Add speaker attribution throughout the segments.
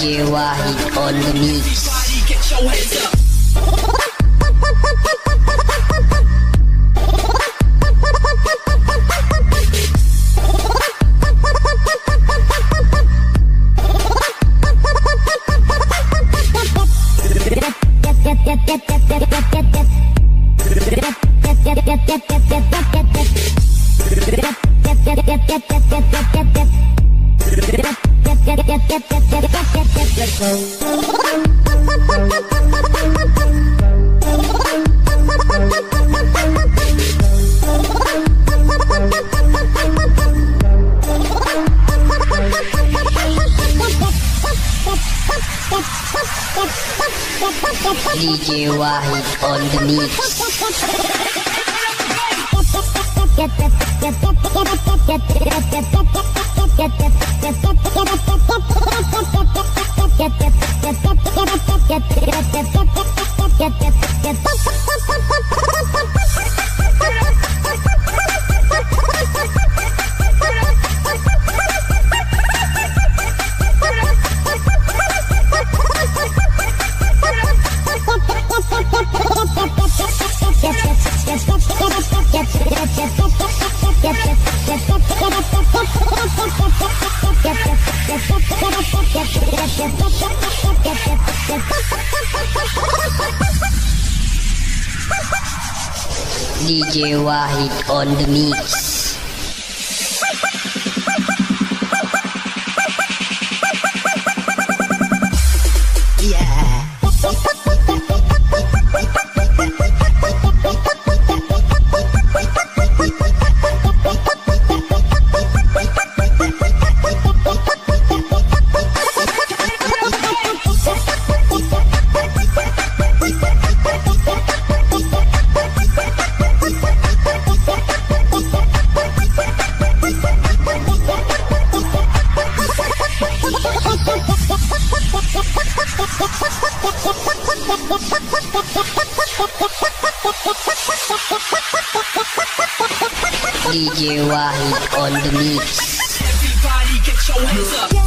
Speaker 1: DJ Wahid on the mix.
Speaker 2: Everybody get your hands up.
Speaker 1: DJ Wahid on the mix. Get DJ Wahid on the mix. DJ Wahid on the mix.
Speaker 2: Everybody get your hands up.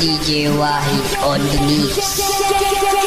Speaker 1: DJ Wahid on the mix.